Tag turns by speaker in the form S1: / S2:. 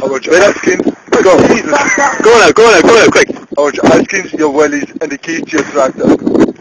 S1: Our about your ass? Go.
S2: on, go on, go on, quick.
S1: Our about your your wellies, and the keys to your tractor?